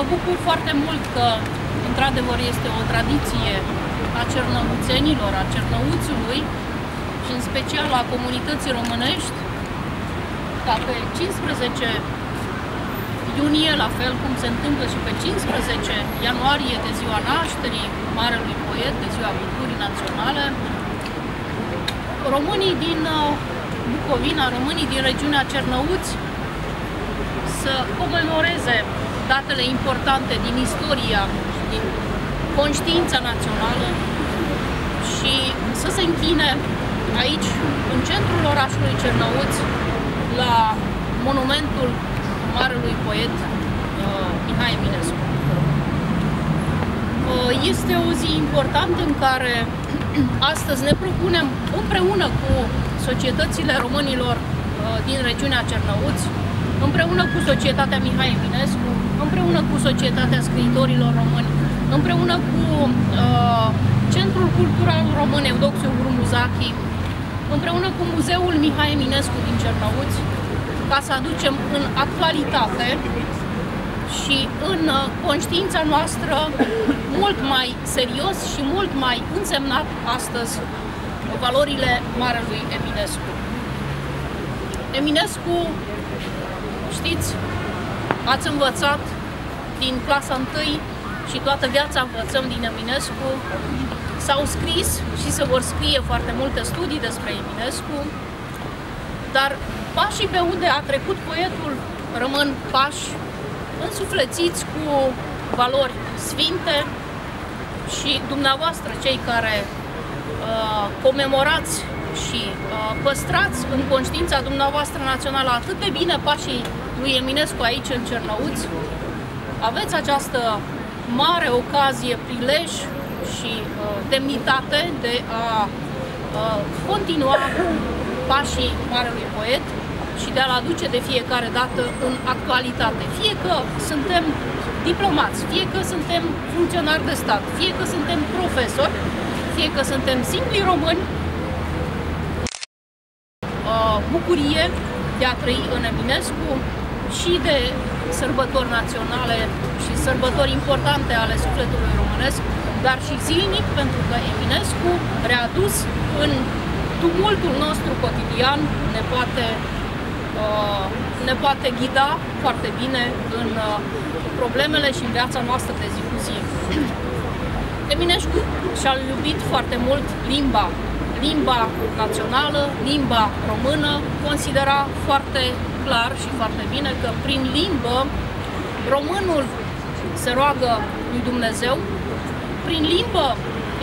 mă bucur foarte mult că, într-adevăr, este o tradiție a cernăuțenilor, a cernăuțului și în special a comunității românești, ca pe 15 iunie, la fel cum se întâmplă și pe 15 ianuarie de ziua nașterii Marelui Poet, de ziua Culturii Naționale, românii din uh, Bucovina, românii din regiunea Cernăuți, să comemoreze datele importante din istoria, din conștiința națională și să se închine aici, în centrul orașului Cernăuți, la monumentul marelui poet uh, Mihai Eminescu. Uh, este o zi importantă în care astăzi ne propunem împreună cu societățile românilor uh, din regiunea Cernăuți, împreună cu societatea Mihai Eminescu, împreună cu societatea scriitorilor români, împreună cu uh, Centrul Cultural Român Eudoxiu Grumuzachi, împreună cu Muzeul Mihai Eminescu din Cernăuți, ca să aducem în actualitate și în uh, conștiința noastră mult mai serios și mult mai însemnat astăzi valorile Marelui Eminescu. Eminescu, știți, ați învățat din clasa 1 și toată viața învățăm din Eminescu. S-au scris și se vor scrie foarte multe studii despre Eminescu, dar pașii pe unde a trecut poetul rămân pași însuflețiți cu valori sfinte și dumneavoastră, cei care uh, comemorați și uh, păstrați în conștiința dumneavoastră națională atât de bine pașii lui Eminescu aici în Cernăuți, aveți această mare ocazie, prilej și uh, demnitate de a uh, continua pașii Marelui Poet și de a-l aduce de fiecare dată în actualitate. Fie că suntem diplomați, fie că suntem funcționari de stat, fie că suntem profesori, fie că suntem simpli români, uh, bucurie de a trăi în Eminescu și de sărbători naționale și sărbători importante ale sufletului românesc, dar și zilnic, pentru că Eminescu, readus în tumultul nostru cotidian, ne poate, uh, ne poate ghida foarte bine în uh, problemele și în viața noastră de zi cu zi. Eminescu și-a iubit foarte mult limba, limba națională, limba română, considera foarte clar și foarte bine că prin limbă românul se roagă lui Dumnezeu, prin limbă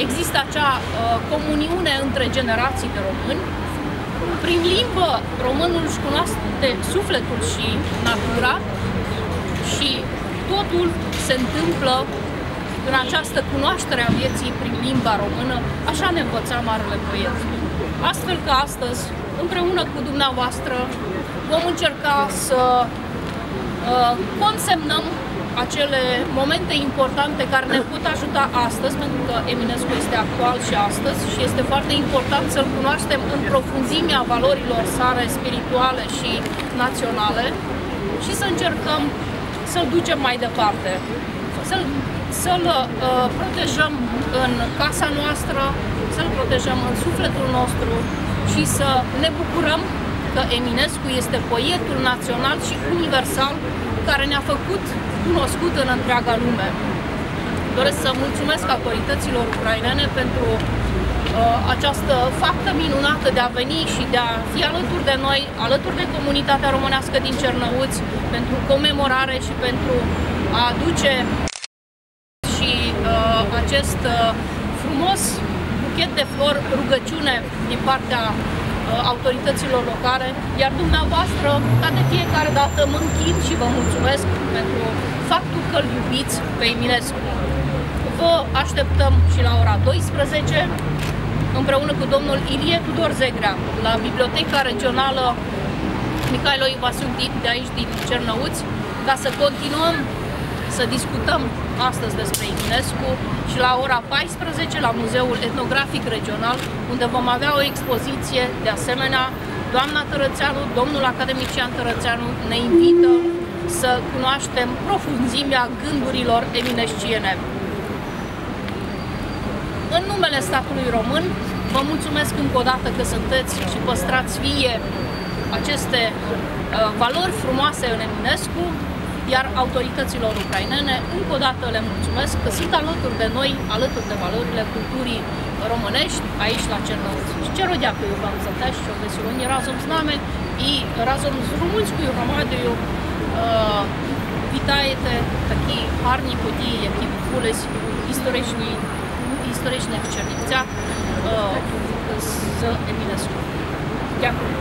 există acea uh, comuniune între generații de români, prin limbă românul își cunoaște sufletul și natura și totul se întâmplă în această cunoaștere a vieții prin limba română, așa ne învăța Marele Poet. Astfel că astăzi, împreună cu dumneavoastră, vom încerca să uh, consemnăm acele momente importante care ne pot ajuta astăzi, pentru că Eminescu este actual și astăzi și este foarte important să-l cunoaștem în profunzimea valorilor sale spirituale și naționale și să încercăm să-l ducem mai departe, să-l să-l uh, protejăm în casa noastră, să-l protejăm în sufletul nostru și să ne bucurăm că Eminescu este poetul național și universal care ne-a făcut cunoscut în întreaga lume. Doresc să mulțumesc autorităților ucrainene pentru uh, această faptă minunată de a veni și de a fi alături de noi, alături de comunitatea românească din Cernăuți, pentru comemorare și pentru a aduce și uh, acest uh, frumos buchet de flori, rugăciune din partea Uh, autorităților locale, iar dumneavoastră, ca de fiecare dată, mă închin și vă mulțumesc pentru faptul că îl iubiți pe Eminescu. Vă așteptăm și la ora 12, împreună cu domnul Ilie Tudor Zegrea, la Biblioteca Regională Mihailo Ivasiu de aici, din Cernăuți, ca să continuăm să discutăm astăzi despre Eminescu și la ora 14 la Muzeul Etnografic Regional, unde vom avea o expoziție de asemenea. Doamna Tărățeanu, domnul academician Tărățeanu ne invită să cunoaștem profunzimea gândurilor eminesciene. În numele statului român, vă mulțumesc încă o dată că sunteți și păstrați vie aceste uh, valori frumoase în Eminescu, iar autorităților ucrainene, încă o dată le mulțumesc că sunt alături de noi, alături de valorile culturii românești, aici la Cernovci. Щиро дякую вам за те, що ви сьогодні разом з нами і разом з румунською громадою е, вітаєте такі гарні події, які відбулись у історичній, у історичних Чернівцях е, з Емінеску. Дякую.